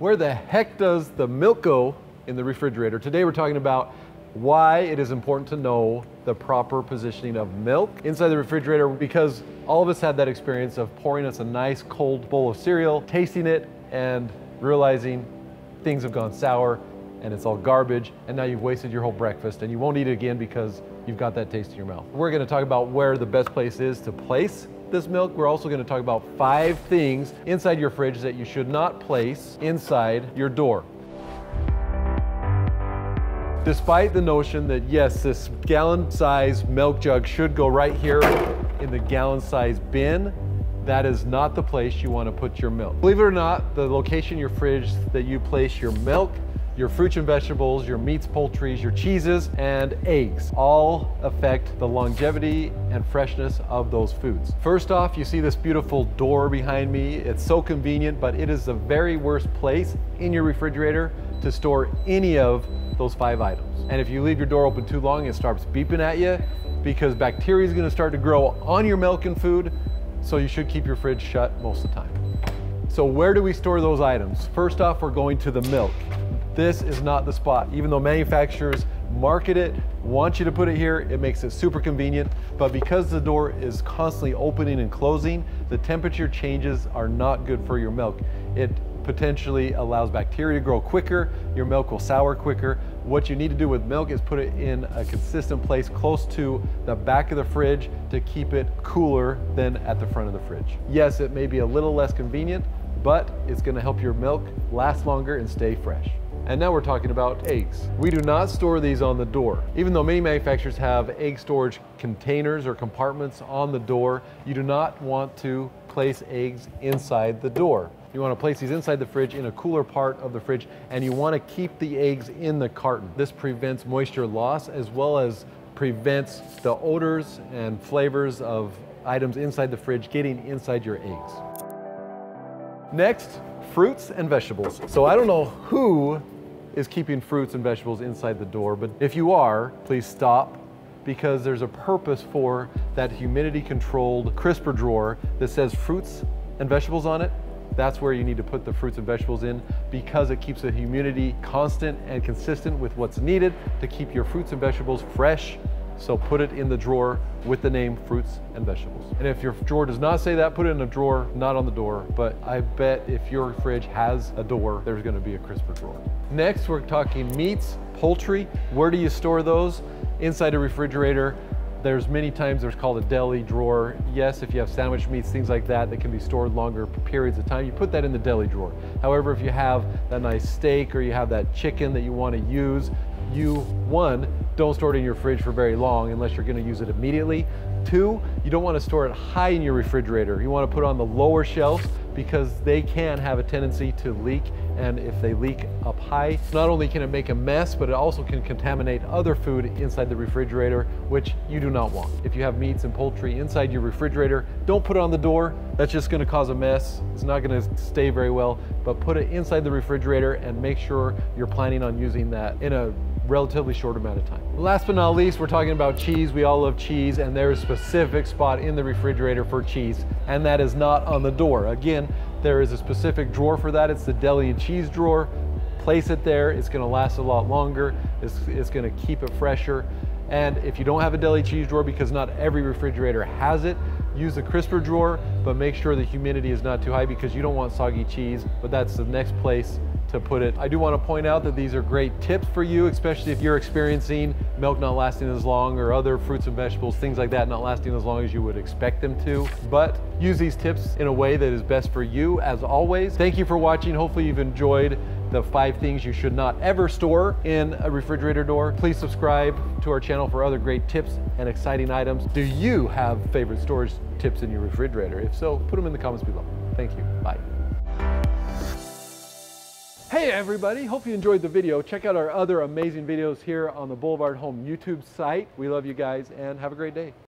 Where the heck does the milk go in the refrigerator? Today we're talking about why it is important to know the proper positioning of milk inside the refrigerator because all of us had that experience of pouring us a nice cold bowl of cereal, tasting it, and realizing things have gone sour and it's all garbage, and now you've wasted your whole breakfast and you won't eat it again because you've got that taste in your mouth. We're gonna talk about where the best place is to place this milk. We're also gonna talk about five things inside your fridge that you should not place inside your door. Despite the notion that yes, this gallon size milk jug should go right here in the gallon size bin, that is not the place you want to put your milk. Believe it or not, the location your fridge that you place your milk your fruits and vegetables, your meats, poultries, your cheeses, and eggs all affect the longevity and freshness of those foods. First off, you see this beautiful door behind me. It's so convenient, but it is the very worst place in your refrigerator to store any of those five items. And if you leave your door open too long, it starts beeping at you because bacteria is gonna start to grow on your milk and food, so you should keep your fridge shut most of the time. So where do we store those items? First off, we're going to the milk this is not the spot. Even though manufacturers market it, want you to put it here, it makes it super convenient. But because the door is constantly opening and closing, the temperature changes are not good for your milk. It potentially allows bacteria to grow quicker, your milk will sour quicker. What you need to do with milk is put it in a consistent place close to the back of the fridge to keep it cooler than at the front of the fridge. Yes, it may be a little less convenient, but it's gonna help your milk last longer and stay fresh. And now we're talking about eggs. We do not store these on the door. Even though many manufacturers have egg storage containers or compartments on the door, you do not want to place eggs inside the door. You want to place these inside the fridge in a cooler part of the fridge and you want to keep the eggs in the carton. This prevents moisture loss as well as prevents the odors and flavors of items inside the fridge getting inside your eggs. Next, fruits and vegetables. So I don't know who is keeping fruits and vegetables inside the door. But if you are, please stop because there's a purpose for that humidity controlled crisper drawer that says fruits and vegetables on it. That's where you need to put the fruits and vegetables in because it keeps the humidity constant and consistent with what's needed to keep your fruits and vegetables fresh so put it in the drawer with the name fruits and vegetables. And if your drawer does not say that, put it in a drawer, not on the door. But I bet if your fridge has a door, there's gonna be a crisper drawer. Next, we're talking meats, poultry. Where do you store those? Inside a refrigerator. There's many times there's called a deli drawer. Yes, if you have sandwich meats, things like that, that can be stored longer periods of time, you put that in the deli drawer. However, if you have that nice steak or you have that chicken that you want to use, you, one, don't store it in your fridge for very long unless you're gonna use it immediately. Two, you don't wanna store it high in your refrigerator. You wanna put it on the lower shelves because they can have a tendency to leak and if they leak up high, not only can it make a mess, but it also can contaminate other food inside the refrigerator, which you do not want. If you have meats and poultry inside your refrigerator, don't put it on the door. That's just gonna cause a mess. It's not gonna stay very well, but put it inside the refrigerator and make sure you're planning on using that in a relatively short amount of time. Last but not least, we're talking about cheese. We all love cheese and there's a specific spot in the refrigerator for cheese and that is not on the door. Again, there is a specific drawer for that. It's the deli and cheese drawer. Place it there. It's gonna last a lot longer. It's, it's gonna keep it fresher. And if you don't have a deli cheese drawer, because not every refrigerator has it, use the crisper drawer, but make sure the humidity is not too high because you don't want soggy cheese, but that's the next place to put it. I do want to point out that these are great tips for you, especially if you're experiencing milk not lasting as long or other fruits and vegetables, things like that not lasting as long as you would expect them to. But use these tips in a way that is best for you as always. Thank you for watching. Hopefully you've enjoyed the five things you should not ever store in a refrigerator door. Please subscribe to our channel for other great tips and exciting items. Do you have favorite storage tips in your refrigerator? If so, put them in the comments below. Thank you. Bye. Hey everybody, hope you enjoyed the video. Check out our other amazing videos here on the Boulevard Home YouTube site. We love you guys and have a great day.